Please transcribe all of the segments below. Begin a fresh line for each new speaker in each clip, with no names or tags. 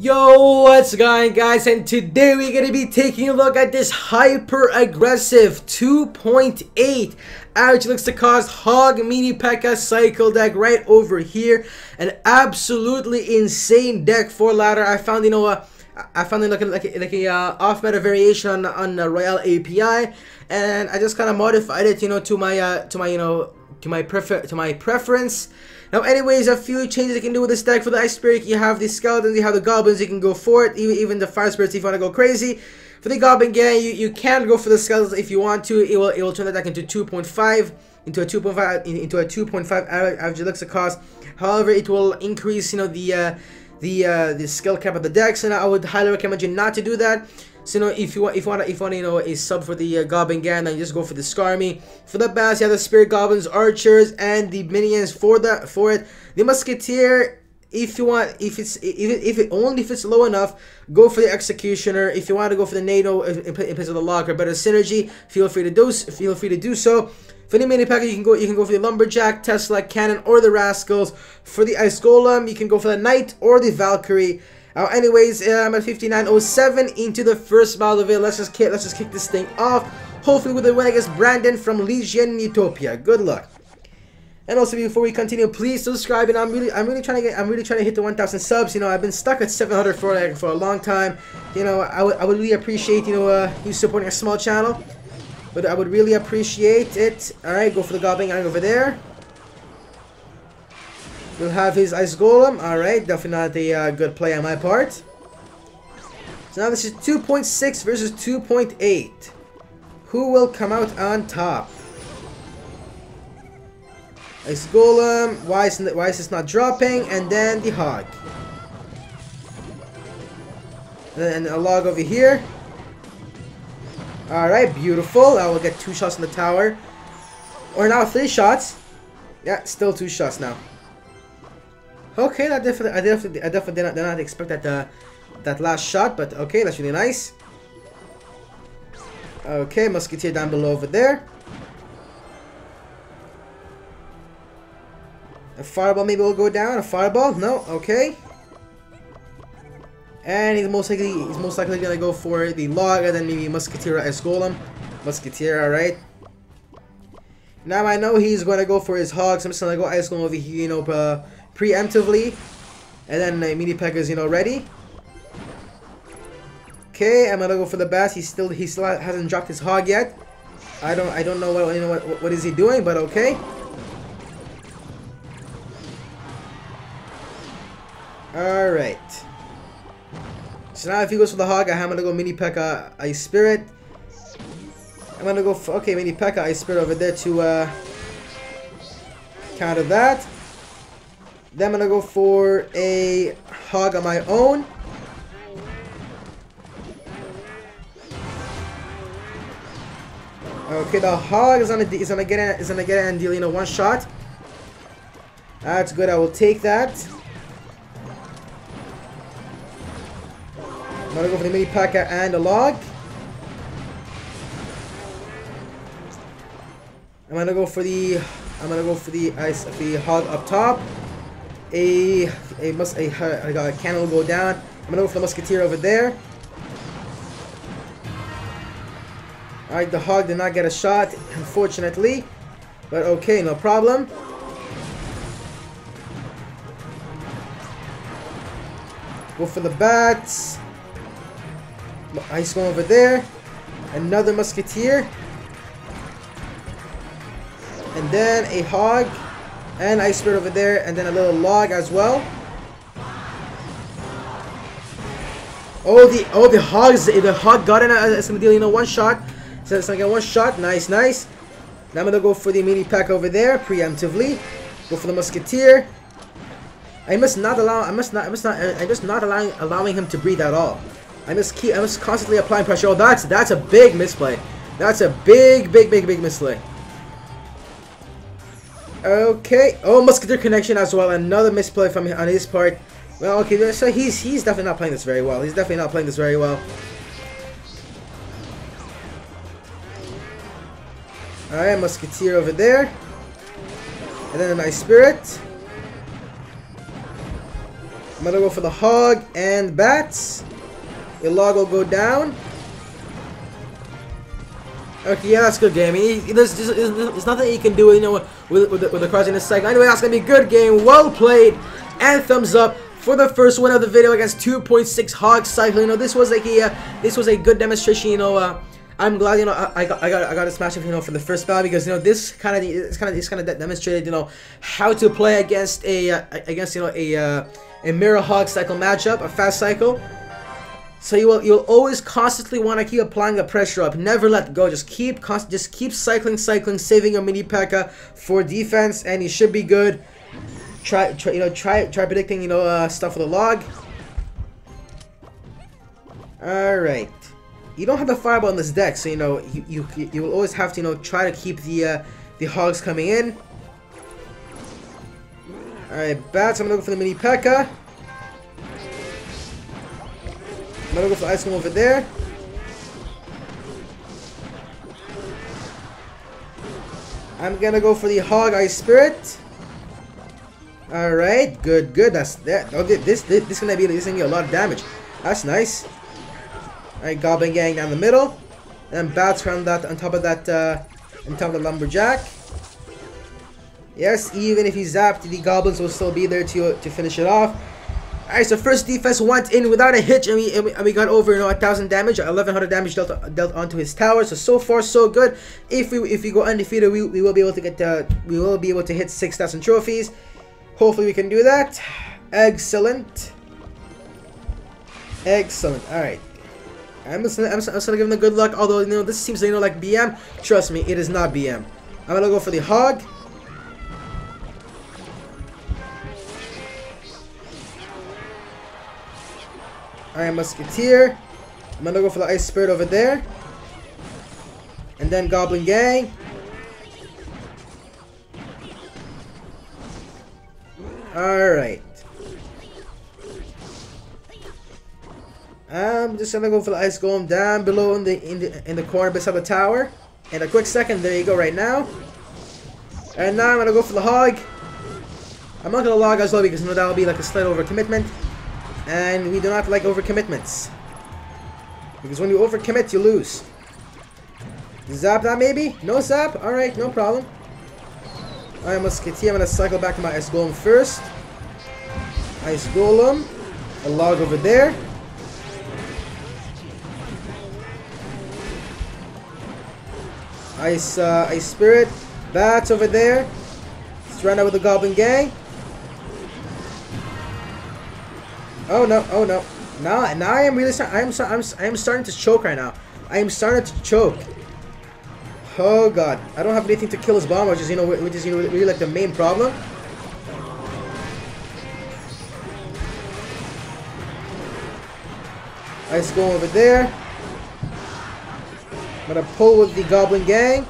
Yo, what's going guys? And today we're going to be taking a look at this hyper aggressive 2.8 which looks to cause Hog Mini P.E.K.K.A cycle deck right over here. An absolutely insane deck for ladder. I found, you know, uh, I found it looking like like a uh, off meta variation on on the Royale API, and I just kind of modified it, you know, to my uh, to my you know to my prefer to my preference. Now, anyways, a few changes you can do with this deck. For the Ice Spirit, you have the Skeletons, you have the Goblins, you can go for it. Even, even the Fire Spirits if you want to go crazy. For the Goblin Gang, you, you can go for the Skeletons if you want to. It will, it will turn the deck into 2.5 into a 2.5 into a 2.5 average elixir cost. However, it will increase, you know, the uh, the uh, the skill cap of the decks, and I would highly recommend you not to do that. So you know, if you want, if you want, if you want, you know, a sub for the uh, Goblin Gang, then you just go for the Skarmy. For the Bats, you have the Spear Goblins, Archers, and the minions for that for it. The Musketeer, if you want, if it's if it, if it only if it's low enough, go for the Executioner. If you want to go for the NATO in, place of the Log or better synergy, feel free to do feel free to do so. For the mini P.E.K.K.A, you can go you can go for the Lumberjack, Tesla, Cannon, or the Rascals. For the Ice Golem, you can go for the Knight or the Valkyrie. Anyways, uh, I'm at 59.07 into the first battle of it. Let's just kick, let's just kick this thing off. Hopefully with a win against Brandon from Legion Utopia. Good luck. And also before we continue, please subscribe. And I'm really, I'm really trying to get, I'm really trying to hit the 1,000 subs. You know, I've been stuck at 700 for for a long time. You know, I would, I would really appreciate, you know, uh, you supporting a small channel. But I would really appreciate it. All right, go for the Goblin Gang over there. We'll have his Ice Golem. Alright, definitely not a good play on my part. So now this is 2.6 versus 2.8. Who will come out on top? Ice Golem. Why is, why is this not dropping? And then the Hog. And a log over here. Alright, beautiful. I will get two shots in the tower. Or now three shots. Yeah, still two shots now. Okay, that definitely, I definitely, I definitely did not, did not expect that, uh, that last shot, but okay, that's really nice. Okay, Musketeer down below over there. A fireball maybe will go down. A fireball? No. Okay. And he's most likely he's most likely gonna go for the log and then maybe Musketeer as Golem. Musketeer, alright. Now I know he's gonna go for his hogs. I'm just gonna go Ice Golem over here, you know, uh, preemptively. And then uh, Mini P.E.K.K.A is, you know, ready. Okay, I'm gonna go for the bats. He still he still hasn't dropped his hog yet. I don't I don't know what you know what what is he doing, but okay. All right. So now if he goes for the hog, I'm gonna go Mini P.E.K.K.A Ice Spirit. I'm gonna go for okay Mini P.E.K.K.A Ice Spirit over there to uh, counter that. Then I'm gonna go for a hog on my own. Okay, the hog is gonna is gonna get in, is gonna get know one shot. That's good. I will take that. I'm gonna go for the mini P.E.K.K.A and a log. I'm gonna go for the I'm gonna go for the ice the hog up top a a mus a, a, a cannon will go down. I'm gonna go for the musketeer over there. Alright, the hog did not get a shot, unfortunately. But okay, no problem. Go for the bats. Ice one over there. Another musketeer. And then a hog. And Ice Spirit over there, and then a little log as well. Oh, the oh the hogs the hog got in. It's gonna deal you know one shot. So it's gonna get one shot. Nice, nice. Now I'm gonna go for the mini pack over there preemptively. Go for the musketeer. I must not allow. I must not. I must not. I'm just not allowing allowing him to breathe at all. I must keep. I must constantly applying pressure. Oh, that's that's a big misplay. That's a big, big, big, big misplay. Okay. Oh, Musketeer connection as well. Another misplay from on his part. Well, okay, so he's he's definitely not playing this very well. He's definitely not playing this very well. Alright, Musketeer over there. And then a nice Spirit. I'm gonna go for the hog and bats. Your log will go down. Okay, yeah, that's good game. He, there's, there's, there's, nothing he can do, you know, with, with, the, with the crossing this cycle. Anyway, that's gonna be a good game. Well played, and thumbs up for the first win of the video against 2.6 Hog Cycle. You know, this was like a, uh, this was a good demonstration. You know, uh, I'm glad you know I, I got I got I got a smash up you know for the first battle because you know this kind of this kind of this kind of demonstrated you know how to play against a uh, against you know a uh, a mirror hog cycle matchup a fast cycle. So you will you'll always constantly want to keep applying the pressure up. Never let go. Just keep just keep cycling, cycling, saving your mini P.E.K.K.A. for defense, and you should be good. Try, try you know try try predicting you know uh, stuff with the log. All right you don't have the fireball on this deck, so you know you you, you will always have to you know try to keep the uh, the hogs coming in. All right, bats. I'm gonna go for the mini P.E.K.K.A. I'm gonna go for the ice cream over there. I'm gonna go for the hog ice spirit. All right, good, good. That's that. Okay, this this this is gonna be this is gonna be a lot of damage. That's nice. Alright, Goblin Gang down the middle. And Bats around that on top of that uh, on top of the Lumberjack. Yes, even if he's zapped, the Goblins will still be there to to finish it off. Alright, so first defense went in without a hitch, and we, and we, and we got over, you know, a thousand damage, 1100 damage dealt dealt onto his tower. So so far so good. If we if we go undefeated, we, we will be able to get uh, we will be able to hit 6,000 trophies. Hopefully we can do that. Excellent. Excellent. All right. I'm just, I'm, just, I'm just gonna give him the good luck, although, you know, this seems, you know, like BM. Trust me, it is not BM. I'm gonna go for the Hog. Alright, Musketeer. I'm gonna go for the Ice Spirit over there. And then Goblin Gang. Alright. I'm just gonna go for the ice golem down below in the in the in the corner beside the tower. In a quick second, there you go right now. And now I'm gonna go for the hog. I'm not gonna log as well because you know that'll be like a slight overcommitment. And we do not like overcommitments. Because when you overcommit, you lose. Zap that maybe? No zap? Alright, no problem. Alright, Musketeer, I'm gonna cycle back to my Ice Golem first. Ice Golem. A log over there. Ice, uh, Ice Spirit. Bats over there. Let's run out with the Goblin Gang. Oh no! Oh no! Now, now I am really start. I am. I'm. I am starting to choke right now. I am starting to choke. Oh god! I don't have anything to kill his bomb, which is you know, which is you know, really like the main problem. Ice go over there. I'm gonna pull with the Goblin Gang.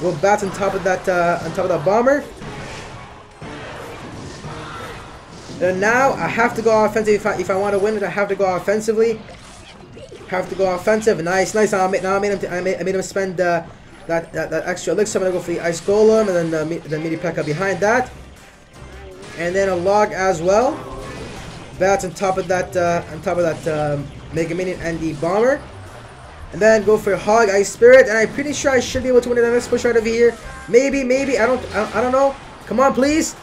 Go bats on top of that uh, on top of that bomber. And now I have to go offensive if I, if I want to win it. I have to go offensively. Have to go offensive. Nice, nice. Now I made, now I made him. I made, I made him spend uh, that, that that extra elixir. I'm gonna go for the ice golem and then the, the mini P.E.K.K.A. behind that, and then a log as well. Bats on top of that uh, on top of that um, Mega Minion and the bomber. And then go for Hog Ice Spirit. And I'm pretty sure I should be able to win the next push right over here. Maybe, maybe. I don't, I, I don't know. Come on, please.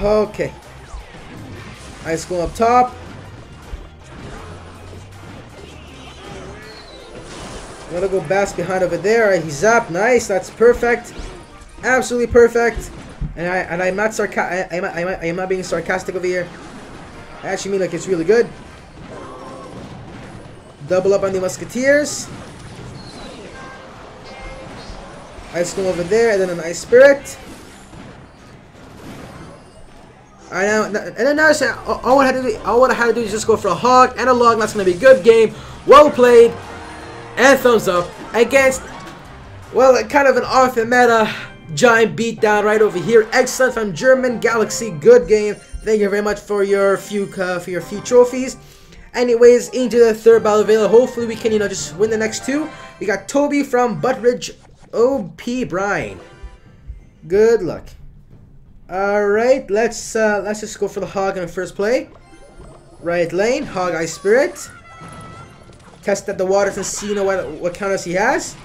Okay. Ice Golem up top. I'm gonna go Bats behind over there. He's up. Nice. That's perfect. Absolutely perfect. And I and I'm not sarcastic. I'm, I'm, I'm not being sarcastic over here. I actually mean like it's really good. Double up on the Musketeers. Ice Storm over there, and then an Ice Spirit. Alright, now, and then now, all I had to do, all I had to do is just go for a hog and a log. That's gonna be a good game. Well played, and thumbs up against, well, kind of an off the meta giant beatdown right over here. Excellent from German Galaxy. Good game. Thank you very much for your few uh, for your few trophies. Anyways, into the third battle available. Hopefully we can, you know, just win the next two. We got Toby from Buttridge OP Brian. Good luck. Alright, let's uh let's just go for the hog in the first play. Right lane, Hog Ice Spirit. Test at the waters and see you know what, what counters he has.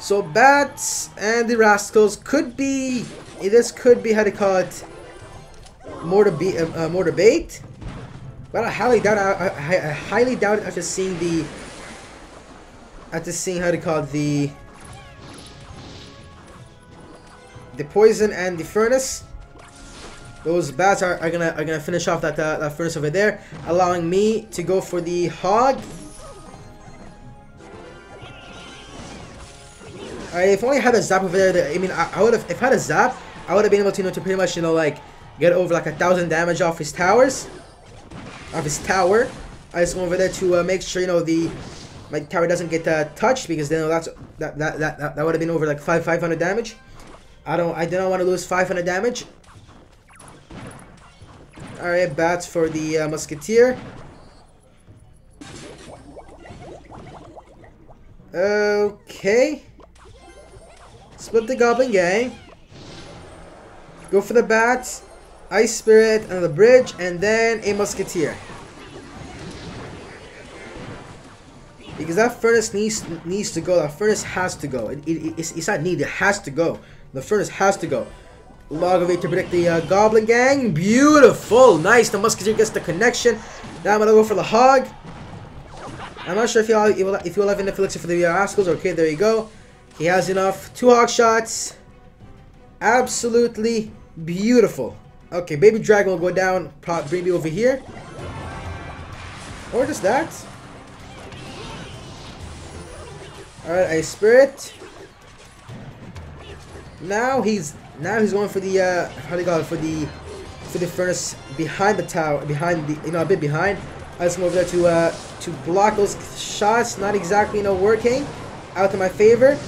So Bats and the Rascals could be, this could be, how to call it, more to be, uh, uh, more debate. But I highly doubt, I, I, I highly doubt it after seeing the, after seeing how to call it, the, the Poison and the Furnace. Those bats are, are gonna are gonna finish off that uh, that furnace over there, allowing me to go for the hog. Alright, if only I had a zap over there, I mean, I, I would have, if I had a zap, I would have been able to, you know, to pretty much, you know, like, get over like a thousand damage off his towers, off his tower. I just went over there to uh, make sure, you know, the my tower doesn't get uh, touched because then that's that that that that, that would have been over like five 500 damage. I don't I do not want to lose 500 damage. Alright, bats for the uh, Musketeer. Okay. Split the Goblin Gang. Go for the bats, Ice Spirit, and the bridge, and then a Musketeer. Because that furnace needs needs to go. That furnace has to go. It, it, it's, it's not needed. It has to go. The furnace has to go. Log of eight to predict the uh, Goblin Gang. Beautiful. Nice. The Musketeer gets the connection. Now I'm going to go for the Hog. I'm not sure if you'll, if you'll have enough elixir for the uh, Rascals. Okay, there you go. He has enough. Two Hog shots. Absolutely beautiful. Okay, Baby Dragon will go down. Bring me over here. Or just that. Alright, Ice Spirit. Now he's now he's going for the uh, how do you call it for the for the furnace behind the tower, behind the you know a bit behind. I just move there to uh, to block those shots. Not exactly you know working out in my favor.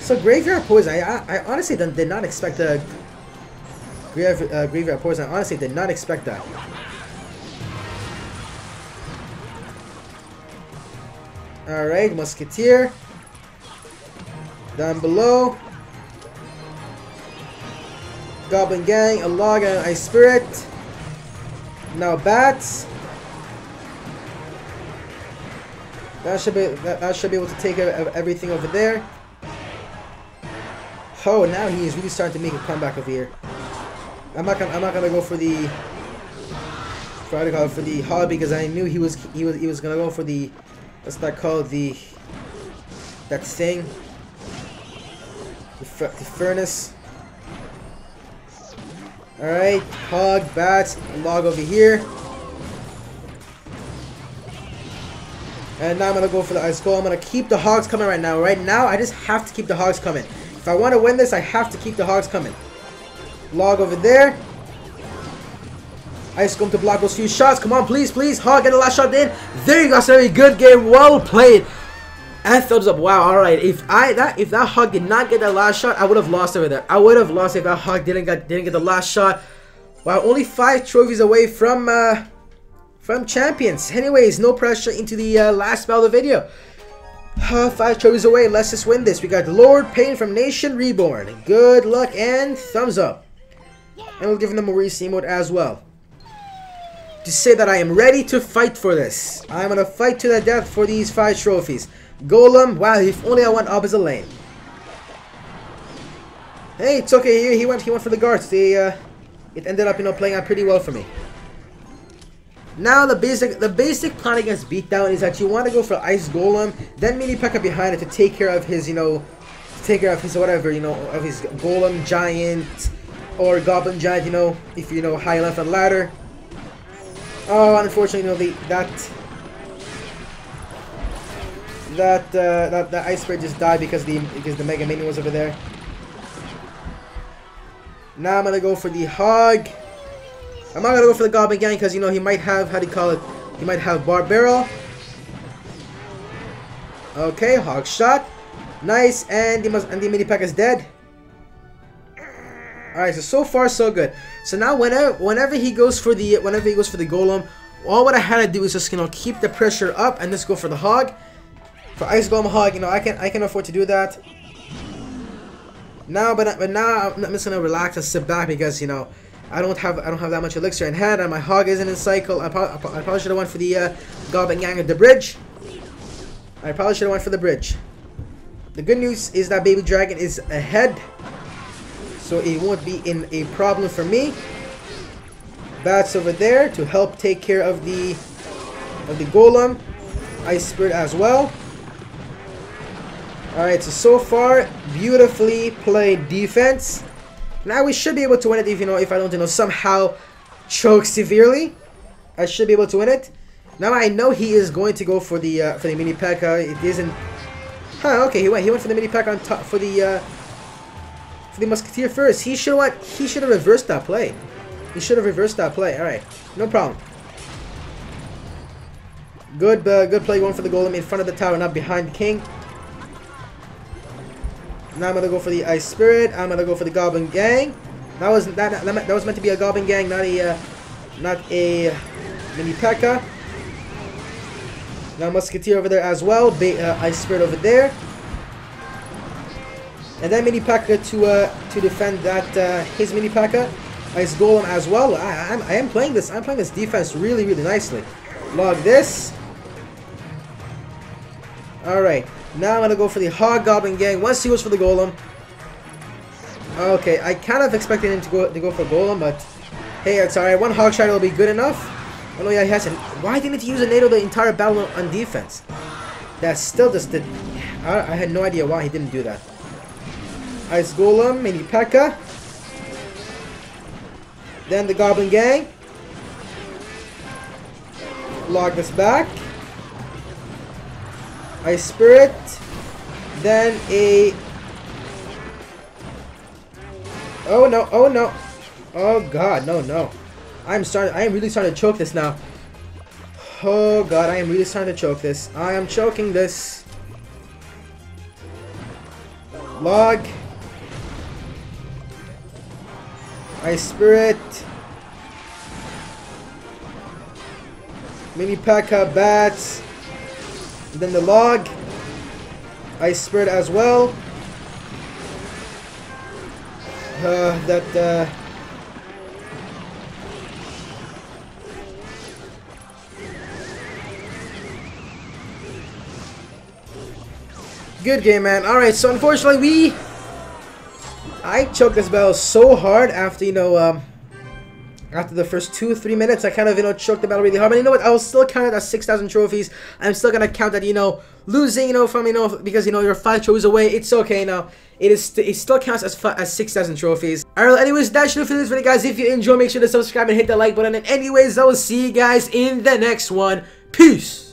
So graveyard poison. I I, honestly did, not expect a graveyard uh, graveyard poison. I honestly did not expect that. All right, musketeer. Down below. Goblin Gang, a log and Ice Spirit. Now bats. That should be that, that should be able to take everything over there. Oh, now he is really starting to make a comeback over here. I'm not gonna I'm not gonna go for the for call for the hog because I knew he was he was he was gonna go for the what's that called the that thing the, the furnace. Alright, hog, bats, log over here. And now I'm gonna go for the ice goal. I'm gonna keep the hogs coming right now. Right now, I just have to keep the hogs coming. If I want to win this, I have to keep the hogs coming. Log over there. Ice Golem to block those few shots. Come on, please, please. Hog, get the last shot in. There you go. Very good game. Well played. And thumbs up. Wow. All right. If I that if that hog did not get that last shot, I would have lost over there. I would have lost if that hog didn't get didn't get the last shot. Wow. Only five trophies away from uh, from champions. Anyways, no pressure into the uh, last battle of the video. Uh, five trophies away. Let's just win this. We got Lord Pain from Nation Reborn. Good luck and thumbs up. And we'll give him the Maurice emote as well. To say that I am ready to fight for this. I'm gonna fight to the death for these five trophies. Golem, wow, if only I went opposite lane. Hey, it's okay. He, went. He went for the guards. Uh, it ended up, you know, playing out pretty well for me. Now the basic the basic plan against beatdown is that you want to go for ice golem, then mini P.E.K.K.A behind it to take care of his, you know, take care of his whatever, you know, of his golem giant or goblin giant, you know, if you know high left on ladder. Oh, unfortunately, you know, the that that uh, that the ice spirit just died because the because the mega minion was over there. Now I'm gonna go for the hog. I'm not gonna go for the goblin gang because you know he might have how do you call it? He might have bar barrel. Okay, hog shot. Nice, and the and the mini pack is dead. Alright, so so far so good. So now whenever whenever he goes for the whenever he goes for the golem, all what I had to do is just you know keep the pressure up and just go for the hog. For Ice Golem Hog, you know, I can I can afford to do that. Now, but but now I'm just gonna relax and sit back because you know I don't have I don't have that much elixir in hand, and my hog isn't in cycle. I, pro I probably should have went for the uh, Goblin Gang at the bridge. I probably should have went for the bridge. The good news is that Baby Dragon is ahead, so it won't be in a problem for me. Bats over there to help take care of the of the Golem. Ice Spirit as well. Alright, so so far, beautifully played defense. Now we should be able to win it if you know if I don't you know somehow choke severely. I should be able to win it. Now I know he is going to go for the uh, for the mini P.E.K.K.A. It isn't. Huh? Okay, he went. He went for the mini P.E.K.K.A. on top for the uh, for the musketeer first. He should what? He should have reversed that play. He should have reversed that play. All right, no problem. Good, uh, good play going for the golem in front of the tower, not behind the king. Now I'm gonna go for the Ice Spirit. I'm gonna go for the Goblin Gang. That was that, that, that was meant to be a Goblin Gang, not a uh, not a mini P.E.K.K.A. Now Musketeer over there as well. Ba uh, Ice Spirit over there. And then mini P.E.K.K.A. to uh, to defend that uh, his mini P.E.K.K.A. Ice Golem as well. I, I'm, I am playing this. I'm playing this defense really really nicely. Log this. All right. Now I'm going to go for the Hobgoblin Gang. Once he goes for the Golem. Okay, I kind of expected him to go to go for Golem, but hey, it's alright. One Hog Shadow will be good enough. Oh no, yeah, he hasn't. Why didn't he use a NATO the entire battle on defense? That still just did. I, I had no idea why he didn't do that. Ice Golem, Mini P.E.K.K.A. Then the Goblin Gang. Log this back. Ice Spirit. Then a... Oh no, oh no. Oh god, no, no. I'm starting, I am really starting to choke this now. Oh god, I am really starting to choke this. I am choking this. Log. Ice Spirit. Mini P.E.K.K.A. Bats. Then the log. Ice Spirit as well. Uh, that, uh... Good game, man. Alright, so unfortunately we... I choked this battle so hard after, you know, um after the first two, three minutes, I kind of, you know, choked the battle really hard. But you know what? I'll still count it as 6,000 trophies. I'm still going to count that, you know, losing, you know, from, you know, because, you know, you're five trophies away. It's okay now. It is. St it still counts as as 6,000 trophies. Alright, anyways, that should do for this video, guys. If you enjoy, make sure to subscribe and hit the like button. And anyways, I will see you guys in the next one. Peace!